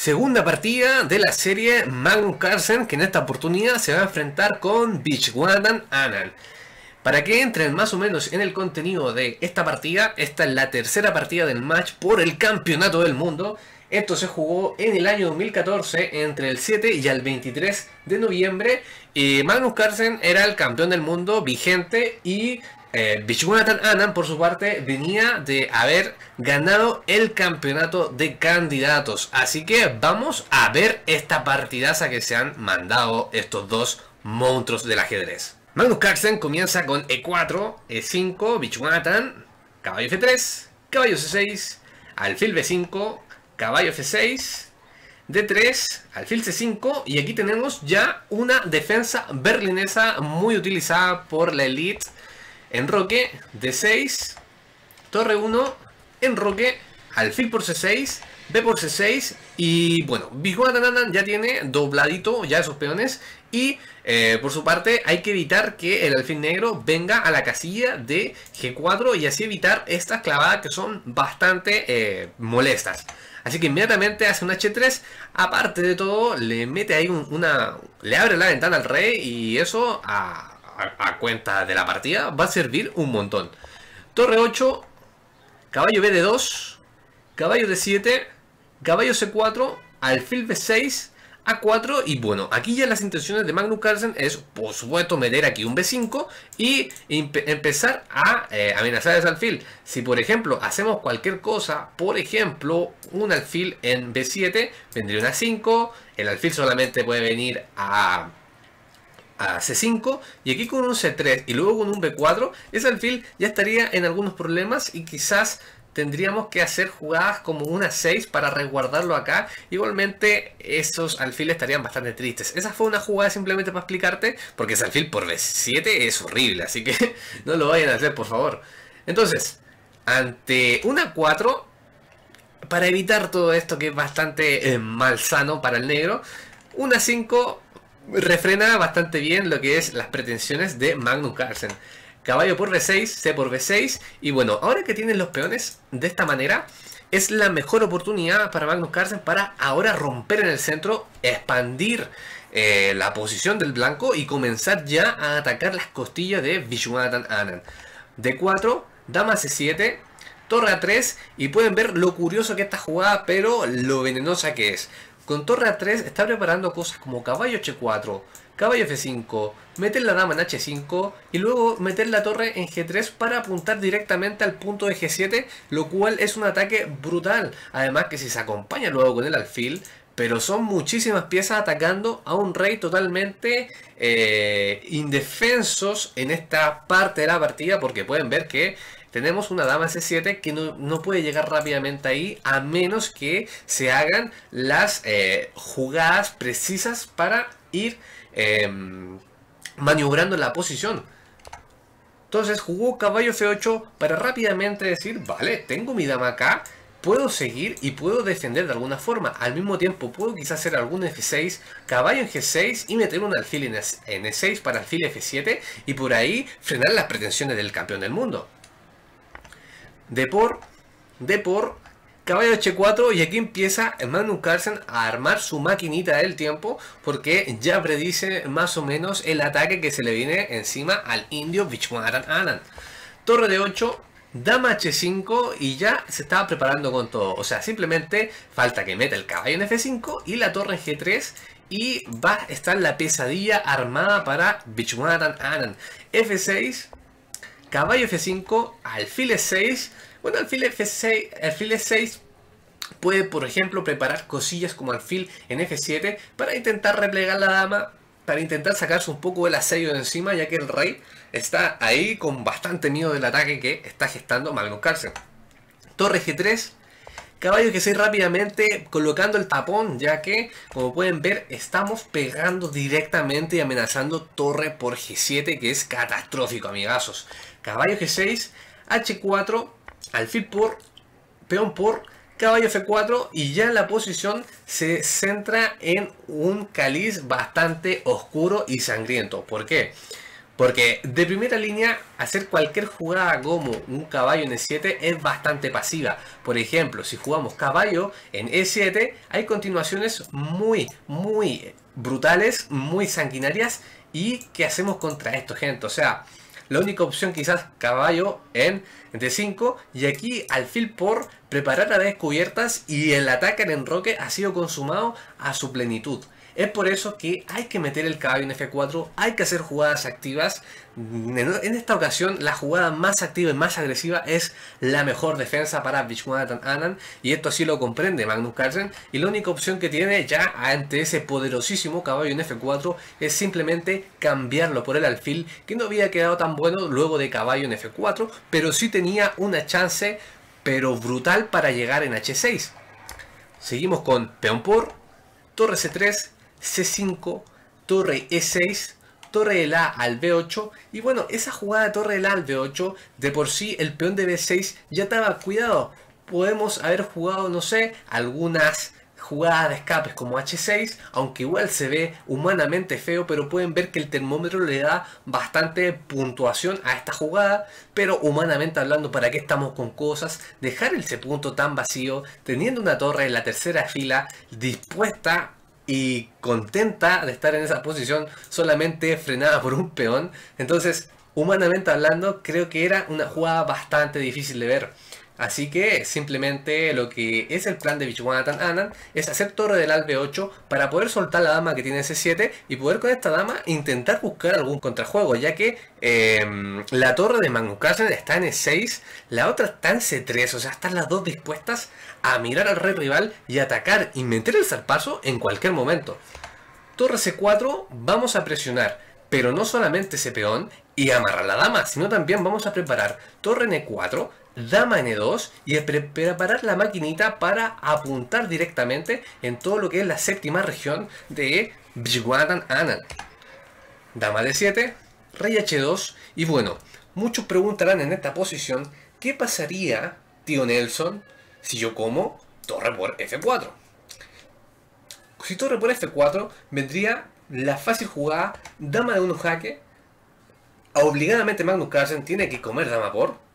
Segunda partida de la serie Magnus Carlsen, que en esta oportunidad se va a enfrentar con Vishwanathan Anand. Para que entren más o menos en el contenido de esta partida, esta es la tercera partida del match por el campeonato del mundo. Esto se jugó en el año 2014 entre el 7 y el 23 de noviembre. Y Magnus Carlsen era el campeón del mundo vigente y eh, Anand, por su parte, venía de haber ganado el campeonato de candidatos. Así que vamos a ver esta partidaza que se han mandado estos dos monstruos del ajedrez. Magnus Carlsen comienza con E4, E5, Vishwanathan, caballo F3, caballo C6, alfil B5, caballo F6, D3, alfil C5 y aquí tenemos ya una defensa berlinesa muy utilizada por la elite enroque, D6, torre 1, enroque, alfil por C6, B por C6 y bueno, Vishwanathan ya tiene dobladito ya esos peones y eh, por su parte hay que evitar que el alfil negro venga a la casilla de G4 y así evitar estas clavadas que son bastante eh, molestas. Así que inmediatamente hace un H3, aparte de todo le mete ahí una... le abre la ventana al rey y eso a, a, cuenta de la partida va a servir un montón. Torre 8, caballo B de 2, caballo de 7, caballo C4, alfil B6, A4 y bueno, aquí ya las intenciones de Magnus Carlsen es por supuesto meter aquí un B5 y empezar a eh, amenazar ese alfil. Si por ejemplo hacemos cualquier cosa, por ejemplo un alfil en B7, vendría una 5, el alfil solamente puede venir a a C5 y aquí con un C3 y luego con un B4, ese alfil ya estaría en algunos problemas y quizás tendríamos que hacer jugadas como una 6 para resguardarlo acá. Igualmente esos alfiles estarían bastante tristes. Esa fue una jugada simplemente para explicarte porque ese alfil por B7 es horrible, así que no lo vayan a hacer por favor. Entonces, ante una 4, para evitar todo esto que es bastante eh, malsano para el negro, una 5 refrena bastante bien lo que es las pretensiones de Magnus Carlsen. Caballo por B6, C por B6. Y bueno, ahora que tienen los peones de esta manera, es la mejor oportunidad para Magnus Carlsen para ahora romper en el centro, expandir eh, la posición del blanco y comenzar ya a atacar las costillas de Vishwanathan Anand. D4, dama C7, torre A3 y pueden ver lo curioso que esta jugada, pero lo venenosa que es. Con torre A3 está preparando cosas como caballo H4, caballo F5, meter la dama en H5 y luego meter la torre en G3 para apuntar directamente al punto de G7, lo cual es un ataque brutal. Además que si se acompaña luego con el alfil, pero son muchísimas piezas atacando a un rey totalmente eh, indefensos en esta parte de la partida porque pueden ver que tenemos una dama C7 que no, puede llegar rápidamente ahí a menos que se hagan las eh, jugadas precisas para ir em, maniobrando la posición. Entonces jugó caballo F8 para rápidamente decir, vale, tengo mi dama acá, puedo seguir y puedo defender de alguna forma. Al mismo tiempo puedo quizás hacer algún F6, caballo en G6 y meter un alfil en E6 para alfil F7 y por ahí frenar las pretensiones del campeón del mundo de por, de por, caballo H4 y aquí empieza Magnus Carlsen a armar su maquinita del tiempo porque ya predice más o menos el ataque que se le viene encima al indio Vishwanathan Anand. Torre de 8, dama H5 y ya se estaba preparando con todo. O sea, simplemente falta que meta el caballo en F5 y la torre en G3 y va a estar la pesadilla armada para Vishwanathan Anand. F6, caballo F5, alfil E6. Bueno, alfil F6, alfil E6 puede, por ejemplo, preparar cosillas como alfil en F7 para intentar replegar la dama, para intentar sacarse un poco el asedio de encima, ya que el rey está ahí con bastante miedo del ataque que está gestando Magnus. Torre G3, Caballo que 6 rápidamente colocando el tapón, ya que, como pueden ver, estamos pegando directamente y amenazando torre por G7, que es catastrófico, amigazos. Caballo G6, H4, alfil por, peón por, caballo F4 y ya la posición se centra en un caliz bastante oscuro y sangriento. ¿Por qué? Porque de primera línea, hacer cualquier jugada como un caballo en E7 es bastante pasiva. Por ejemplo, si jugamos caballo en E7, hay continuaciones muy, muy brutales, muy sanguinarias. ¿Y qué hacemos contra esto, gente? O sea, la única opción quizás caballo en D5 y aquí alfil por preparar a descubiertas y el ataque al enroque ha sido consumado a su plenitud. Es por eso que hay que meter el caballo en F4, hay que hacer jugadas activas. En esta ocasión la jugada más activa y más agresiva es la mejor defensa para Vishwanathan Anand y esto así lo comprende Magnus Carlsen y la única opción que tiene ya ante ese poderosísimo caballo en F4 es simplemente cambiarlo por el alfil que no había quedado tan bueno luego de caballo en F4 pero sí tenía una chance pero brutal para llegar en H6. Seguimos con peón por, torre C3, C5, torre E6, torre de la al B8 y bueno, esa jugada de torre de la al B8 de por sí el peón de B6 ya estaba cuidado. Podemos haber jugado, no sé, algunas jugadas de escapes como H6, aunque igual se ve humanamente feo, pero pueden ver que el termómetro le da bastante puntuación a esta jugada, pero humanamente hablando, ¿para qué estamos con cosas? Dejar ese punto tan vacío, teniendo una torre en la tercera fila dispuesta y contenta de estar en esa posición solamente frenada por un peón. Entonces, humanamente hablando, creo que era una jugada bastante difícil de ver. Así que simplemente lo que es el plan de Vishwanathan Anand es hacer torre del al B8 para poder soltar la dama que tiene C7 y poder con esta dama intentar buscar algún contrajuego, ya que em, la torre de Magnus Carlsen está en E6, la otra está en C3, o sea, están las dos dispuestas a mirar al rey rival y atacar y meter el zarpazo en cualquier momento. Torre C4, vamos a presionar, pero no solamente ese peón y amarrar la dama, sino también vamos a preparar torre N4, dama N2 y preparar la maquinita para apuntar directamente en todo lo que es la séptima región de Vishwanathan Anand. Dama D7, rey H2 y bueno, muchos preguntarán en esta posición ¿qué pasaría, tío Nelson, si yo como torre por F4? Si torre por F4 vendría la fácil jugada dama de 1 jaque obligadamente Magnus Carlsen tiene que comer dama por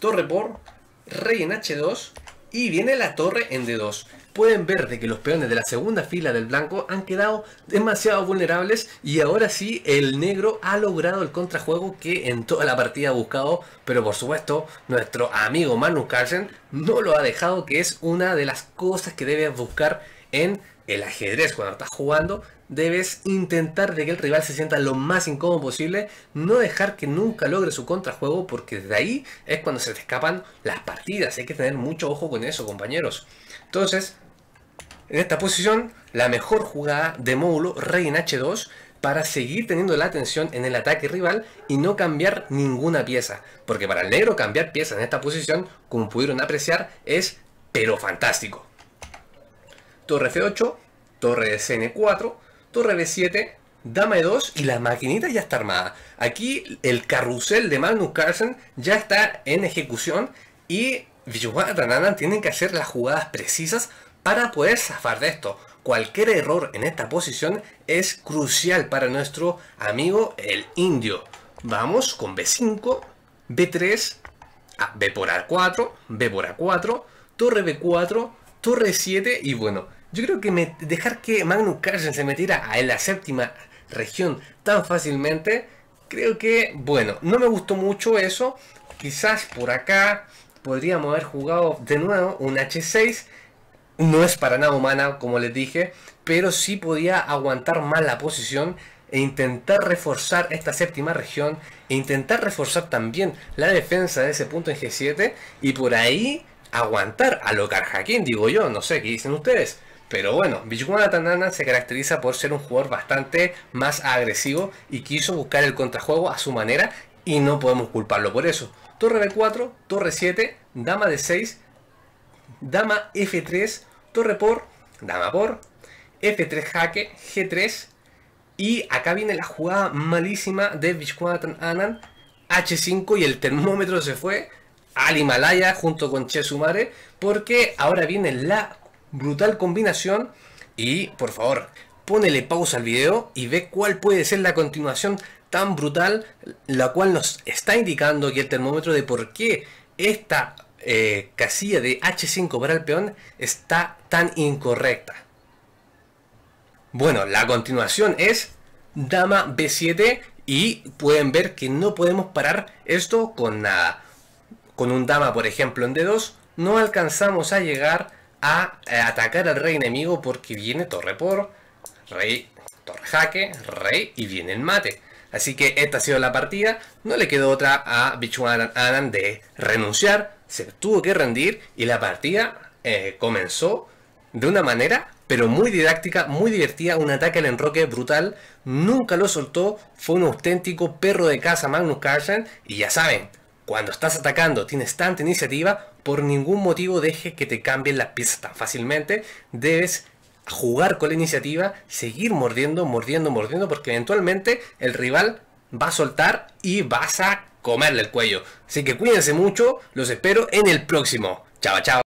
torre por, rey en H2 y viene la torre en D2. Pueden ver de que los peones de la segunda fila del blanco han quedado demasiado vulnerables y ahora sí el negro ha logrado el contrajuego que en toda la partida ha buscado, pero por supuesto nuestro amigo Magnus Carlsen no lo ha dejado, que es una de las cosas que debes buscar en el ajedrez cuando estás jugando debes intentar de que el rival se sienta lo más incómodo posible, no dejar que nunca logre su contrajuego porque de ahí es cuando se te escapan las partidas, hay que tener mucho ojo con eso compañeros. Entonces, en esta posición, la mejor jugada de módulo rey en H2 para seguir teniendo la atención en el ataque rival y no cambiar ninguna pieza. Porque para el negro cambiar piezas en esta posición, como pudieron apreciar, es pero fantástico. Torre F8, torre de CN4, torre B7, dama E2 y la maquinita ya está armada. Aquí el carrusel de Magnus Carlsen ya está en ejecución y Vishwanathan tienen que hacer las jugadas precisas para poder zafar de esto. Cualquier error en esta posición es crucial para nuestro amigo el indio. Vamos con B5, B3, a B por A4, B por A4, torre B4, torre 7 y bueno, yo creo que dejar que Magnus Carlsen se metiera en la séptima región tan fácilmente, creo que, bueno, no me gustó mucho eso. Quizás por acá podríamos haber jugado de nuevo un H6. No es para nada humana, como les dije, pero sí podía aguantar más la posición e intentar reforzar esta séptima región e intentar reforzar también la defensa de ese punto en G7 y por ahí aguantar a lo Hakim, digo yo, no sé qué dicen ustedes. Pero bueno, Vishwanathan se caracteriza por ser un jugador bastante más agresivo y quiso buscar el contrajuego a su manera y no podemos culparlo por eso. Torre B4, torre 7, dama de 6, dama F3, torre por, dama por, F3 jaque, G3 y acá viene la jugada malísima de Vishwanathan Anand, H5 y el termómetro se fue al Himalaya junto con Chesumare porque ahora viene la brutal combinación. Y por favor, ponele pausa al video y ve cuál puede ser la continuación tan brutal, la cual nos está indicando que el termómetro de por qué esta eh, casilla de H5 para el peón está tan incorrecta. Bueno, la continuación es dama B7 y pueden ver que no podemos parar esto con nada. Con un dama, por ejemplo, en D2, no alcanzamos a llegar a, atacar al rey enemigo porque viene torre por, rey, torre jaque, rey y viene el mate. Así que esta ha sido la partida. No le quedó otra a Bichuan Anan de renunciar. Se tuvo que rendir y la partida eh, comenzó de una manera pero muy didáctica, muy divertida, un ataque al enroque brutal, nunca lo soltó, fue un auténtico perro de casa Magnus Carlsen, y ya saben, cuando estás atacando, tienes tanta iniciativa, por ningún motivo dejes que te cambien las piezas tan fácilmente, debes jugar con la iniciativa, seguir mordiendo, mordiendo, mordiendo, porque eventualmente el rival va a soltar y vas a comerle el cuello. Así que cuídense mucho, los espero en el próximo. Chao, chao.